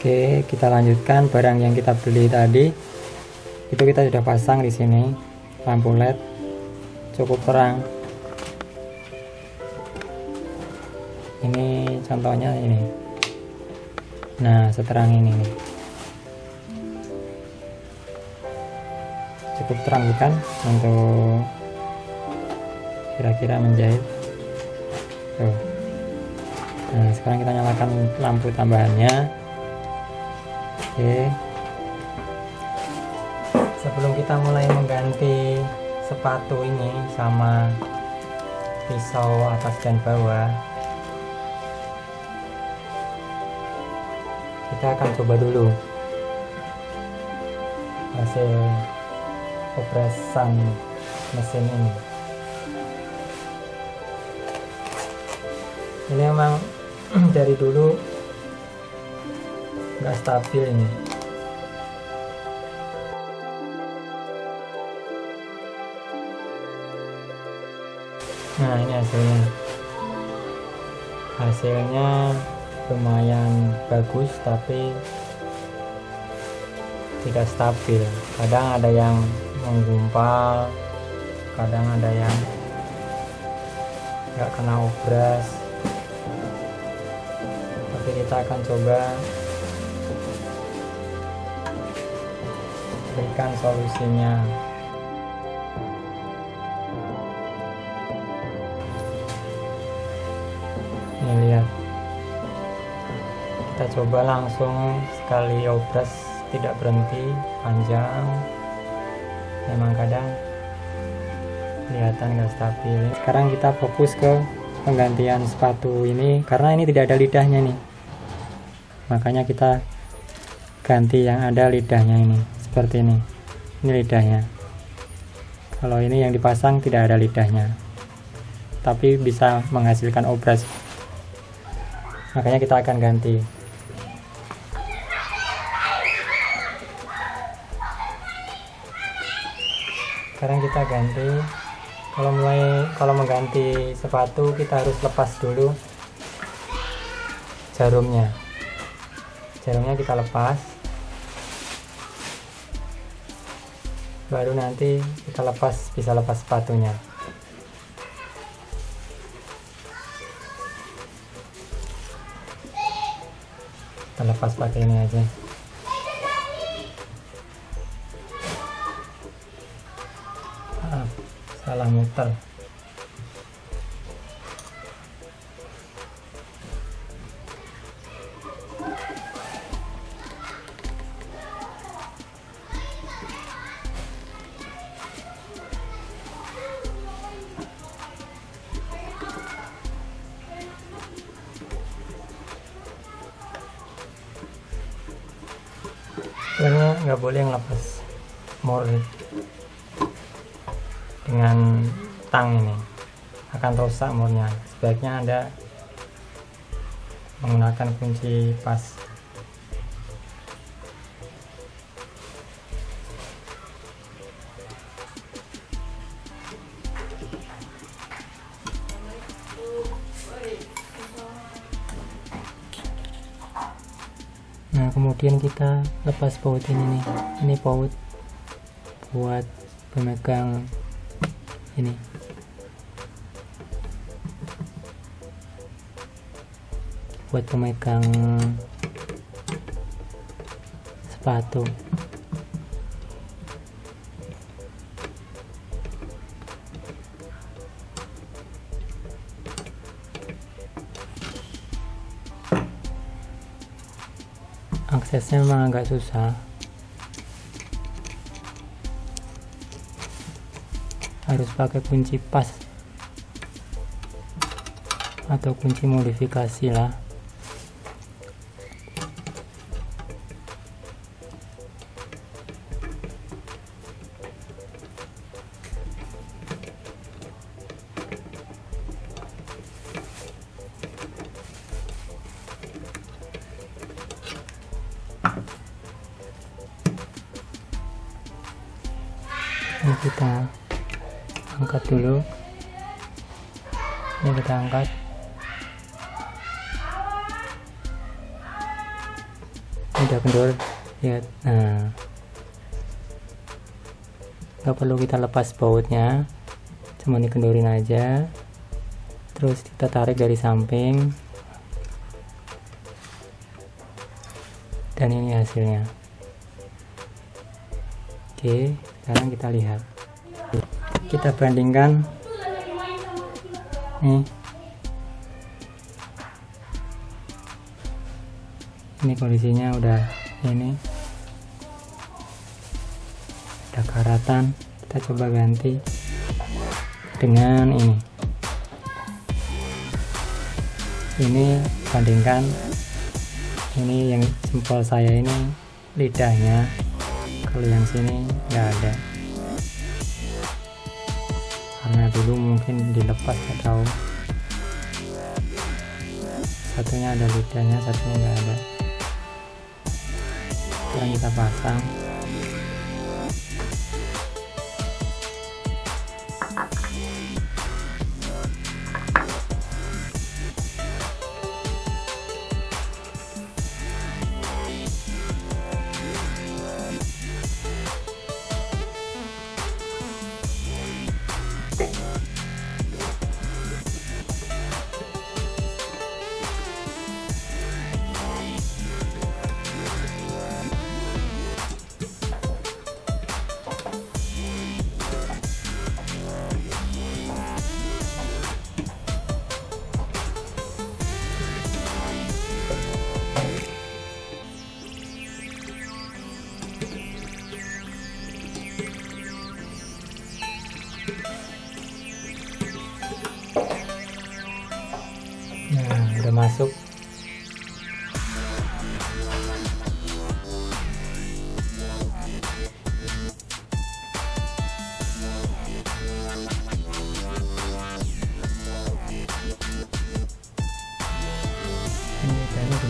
Oke, kita lanjutkan barang yang kita beli tadi. Itu kita sudah pasang di sini lampu LED cukup terang. Ini contohnya ini. Nah, seterang ini nih. Cukup terang bukan untuk kira-kira menjahit. Tuh. Nah, sekarang kita nyalakan lampu tambahannya Oke. Sebelum kita mulai mengganti sepatu ini sama pisau atas dan bawah, kita akan coba dulu hasil operasi mesin ini. Ini emang dari dulu nggak stabil ini. Nah ini hasilnya. Hasilnya lumayan bagus tapi tidak stabil. Kadang ada yang menggumpal kadang ada yang nggak kena obras. Tapi kita akan coba berikan solusinya. Ini lihat. Kita coba langsung sekali obras tidak berhenti panjang. Memang kadang kelihatan nggak stabil. Sekarang kita fokus ke penggantian sepatu ini karena ini tidak ada lidahnya nih. Makanya kita ganti yang ada lidahnya ini seperti ini. Ini lidahnya. Kalau ini yang dipasang tidak ada lidahnya. Tapi bisa menghasilkan obras. Makanya kita akan ganti. Sekarang kita ganti. Kalau mulai kalau mengganti sepatu kita harus lepas dulu jarumnya. Jarumnya kita lepas baru nanti kita lepas bisa lepas sepatunya. Kita lepas pakai ini aja. Maaf, salah muter nggak boleh ngelepas mor dengan tang ini. Akan rusak murnya sebaiknya anda menggunakan kunci pas kemudian kita lepas baut ini nih. Ini baut buat pemegang ini. Buat pemegang sepatu aksesnya memang agak susah. Harus pakai kunci pas atau kunci modifikasi lah kita angkat dulu. Ini kita angkat. Udah kendor. Lihat. Nah. Nggak perlu kita lepas bautnya. Cuma dikendorin aja. Terus kita tarik dari samping. Dan ini hasilnya. Oke sekarang kita lihat. Kita bandingkan. Nih ini kondisinya udah ini. Udah karatan kita coba ganti dengan ini. Ini bandingkan. Ini yang jempol saya ini lidahnya kalau yang sini nggak ada. Karena dulu mungkin dilepas atau satunya ada lidahnya satunya nggak ada. Sekarang kita pasang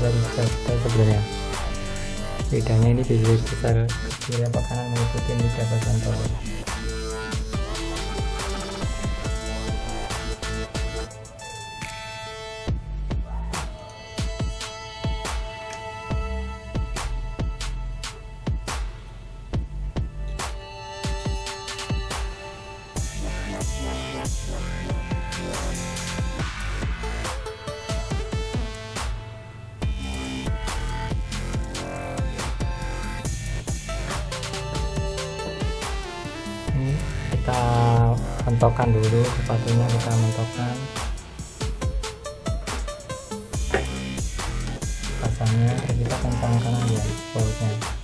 kita sebenarnya. Lidahnya ini bisa besar kiri apa kanan mengikuti lidah bagian bawah kita mentokkan dulu sepatunya kita mentokkan pasangnya kita kencangkan aja bautnya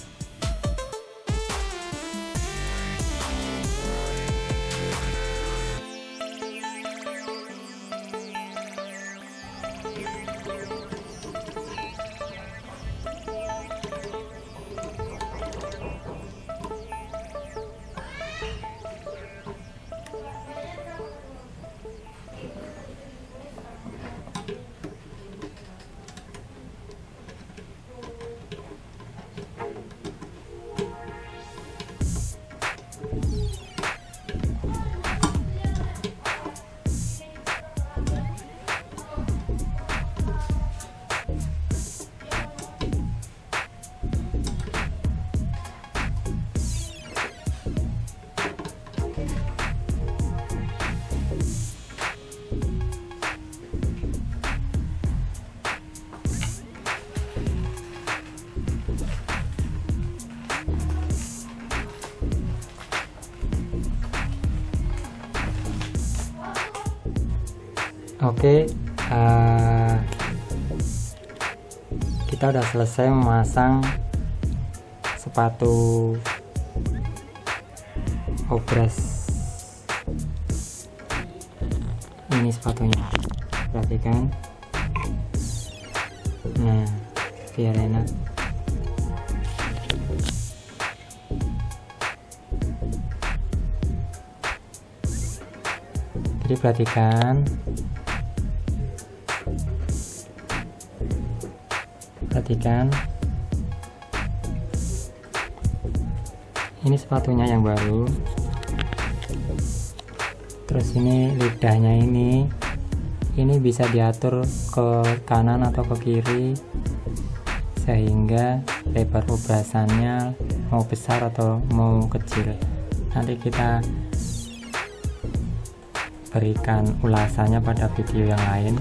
Oke, eh, kita udah selesai memasang sepatu obras. Ini sepatunya, perhatikan. Nah, biar enak. Jadi perhatikan perhatikan. Ini sepatunya yang baru. Terus ini lidahnya ini. Ini bisa diatur ke kanan atau ke kiri sehingga lebar obrasannya mau besar atau mau kecil. Nanti kita berikan ulasannya pada video yang lain.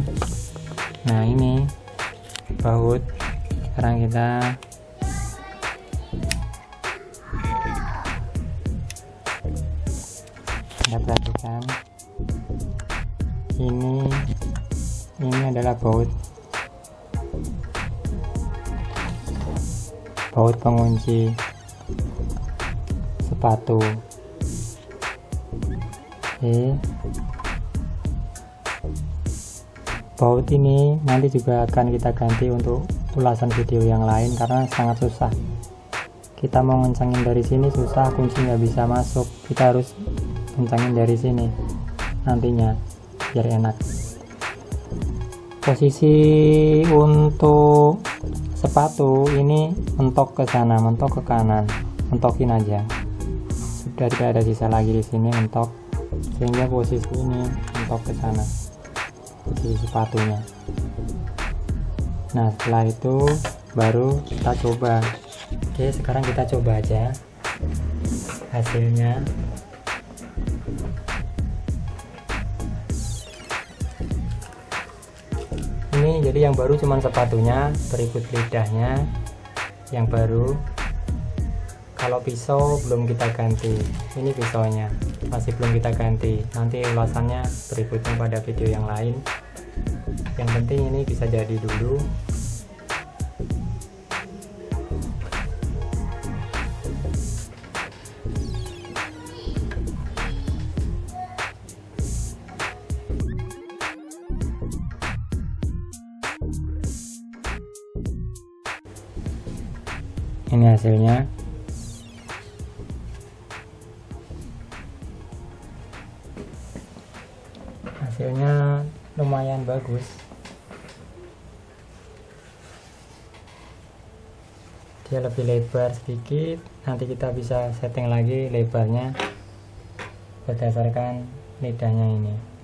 Nah ini baut sekarang kita kita perhatikan. Ini ini adalah baut. Baut pengunci sepatu. Oke. Baut ini nanti juga akan kita ganti untuk ulasan video yang lain karena sangat susah. Kita mau ngencangin dari sini susah kunci nggak bisa masuk. Kita harus kencangin dari sini nantinya biar enak. Posisi untuk sepatu ini mentok ke sana mentok ke kanan. Mentokin aja. Sudah tidak ada sisa lagi di sini mentok. Sehingga posisi ini mentok ke sana posisi sepatunya nah setelah itu baru kita coba. Oke sekarang kita coba aja hasilnya. Ini jadi yang baru cuman sepatunya berikut lidahnya yang baru. Kalau pisau belum kita ganti. Ini pisaunya masih belum kita ganti. Nanti ulasannya berikutnya pada video yang lain. Yang penting ini bisa jadi dulu ini hasilnya. Hasilnya lumayan bagus. Dia lebih lebar sedikit. Nanti kita bisa setting lagi lebarnya berdasarkan lidahnya ini